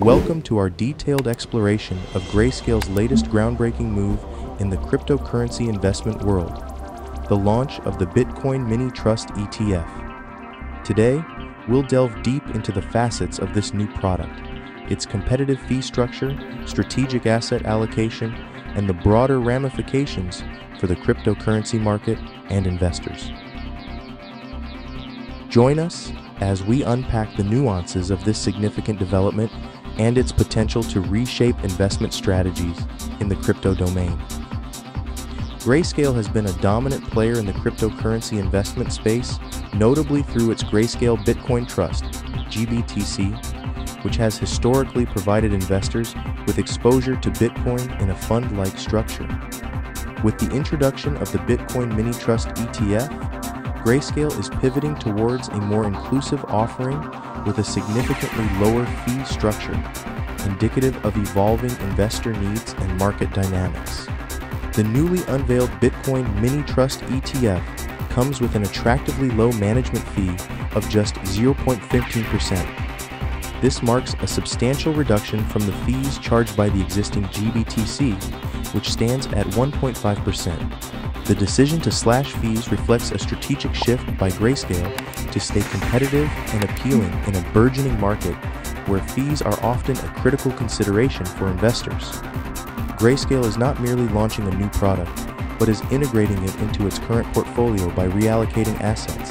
Welcome to our detailed exploration of Grayscale's latest groundbreaking move in the cryptocurrency investment world, the launch of the Bitcoin Mini Trust ETF. Today, we'll delve deep into the facets of this new product, its competitive fee structure, strategic asset allocation, and the broader ramifications for the cryptocurrency market and investors. Join us as we unpack the nuances of this significant development and its potential to reshape investment strategies in the crypto domain. Grayscale has been a dominant player in the cryptocurrency investment space, notably through its Grayscale Bitcoin Trust, GBTC, which has historically provided investors with exposure to Bitcoin in a fund like structure. With the introduction of the Bitcoin Mini Trust ETF, Grayscale is pivoting towards a more inclusive offering with a significantly lower fee structure, indicative of evolving investor needs and market dynamics. The newly unveiled Bitcoin Mini Trust ETF comes with an attractively low management fee of just 0.15%. This marks a substantial reduction from the fees charged by the existing GBTC, which stands at 1.5%. The decision to slash fees reflects a strategic shift by Grayscale to stay competitive and appealing in a burgeoning market where fees are often a critical consideration for investors. Grayscale is not merely launching a new product, but is integrating it into its current portfolio by reallocating assets.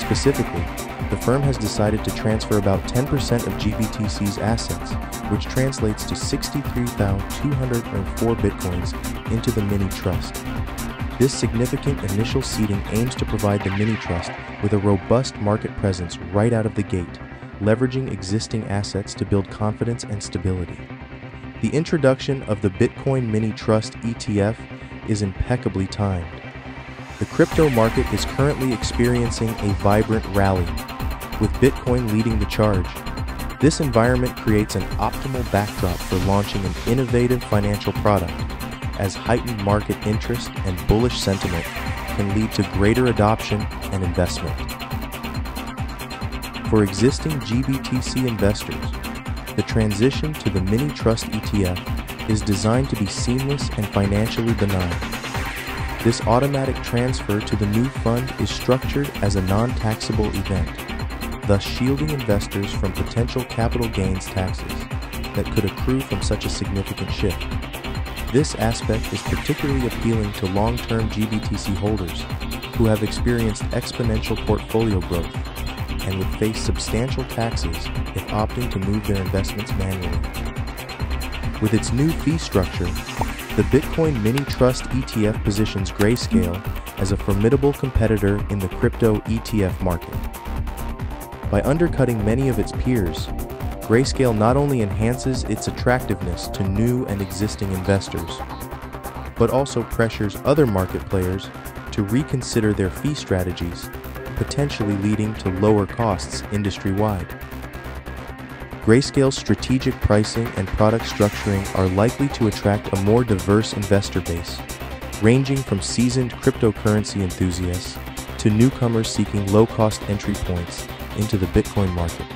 Specifically, the firm has decided to transfer about 10% of GBTC's assets, which translates to 63,204 bitcoins, into the mini trust. This significant initial seeding aims to provide the Mini Trust with a robust market presence right out of the gate, leveraging existing assets to build confidence and stability. The introduction of the Bitcoin Mini Trust ETF is impeccably timed. The crypto market is currently experiencing a vibrant rally, with Bitcoin leading the charge. This environment creates an optimal backdrop for launching an innovative financial product as heightened market interest and bullish sentiment can lead to greater adoption and investment. For existing GBTC investors, the transition to the Mini Trust ETF is designed to be seamless and financially benign. This automatic transfer to the new fund is structured as a non-taxable event, thus shielding investors from potential capital gains taxes that could accrue from such a significant shift. This aspect is particularly appealing to long-term GBTC holders who have experienced exponential portfolio growth and would face substantial taxes if opting to move their investments manually. With its new fee structure, the Bitcoin Mini Trust ETF positions Grayscale as a formidable competitor in the crypto ETF market. By undercutting many of its peers, Grayscale not only enhances its attractiveness to new and existing investors, but also pressures other market players to reconsider their fee strategies, potentially leading to lower costs industry-wide. Grayscale's strategic pricing and product structuring are likely to attract a more diverse investor base, ranging from seasoned cryptocurrency enthusiasts to newcomers seeking low-cost entry points into the Bitcoin market.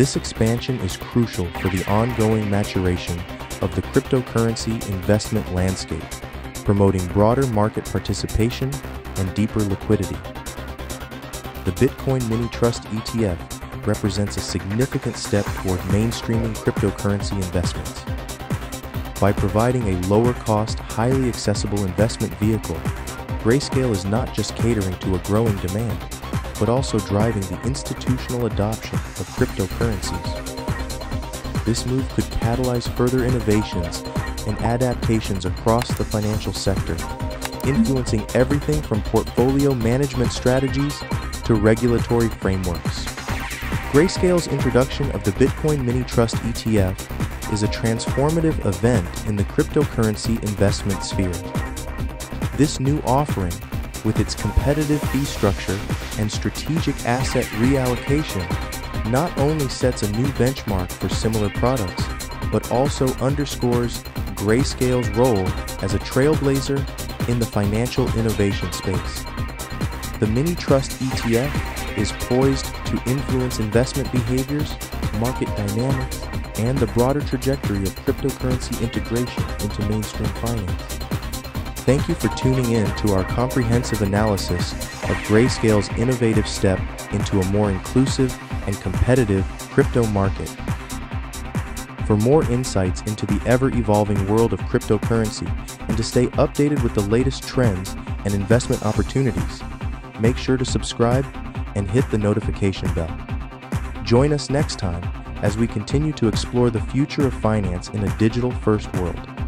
This expansion is crucial for the ongoing maturation of the cryptocurrency investment landscape, promoting broader market participation and deeper liquidity. The Bitcoin Mini Trust ETF represents a significant step toward mainstreaming cryptocurrency investments. By providing a lower cost, highly accessible investment vehicle, Grayscale is not just catering to a growing demand, but also driving the institutional adoption of cryptocurrencies. This move could catalyze further innovations and adaptations across the financial sector, influencing everything from portfolio management strategies to regulatory frameworks. Grayscale's introduction of the Bitcoin Mini Trust ETF is a transformative event in the cryptocurrency investment sphere. This new offering with its competitive fee structure and strategic asset reallocation, not only sets a new benchmark for similar products, but also underscores Grayscale's role as a trailblazer in the financial innovation space. The Mini Trust ETF is poised to influence investment behaviors, market dynamics, and the broader trajectory of cryptocurrency integration into mainstream finance. Thank you for tuning in to our comprehensive analysis of Grayscale's innovative step into a more inclusive and competitive crypto market. For more insights into the ever evolving world of cryptocurrency and to stay updated with the latest trends and investment opportunities, make sure to subscribe and hit the notification bell. Join us next time as we continue to explore the future of finance in a digital first world.